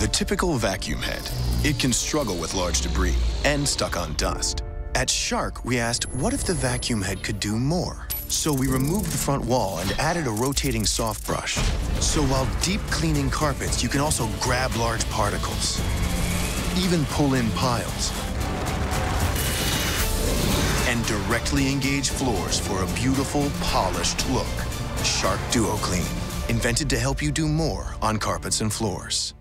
The typical vacuum head. It can struggle with large debris and stuck on dust. At Shark, we asked, what if the vacuum head could do more? So we removed the front wall and added a rotating soft brush. So while deep cleaning carpets, you can also grab large particles, even pull in piles, and directly engage floors for a beautiful, polished look. Shark DuoClean, invented to help you do more on carpets and floors.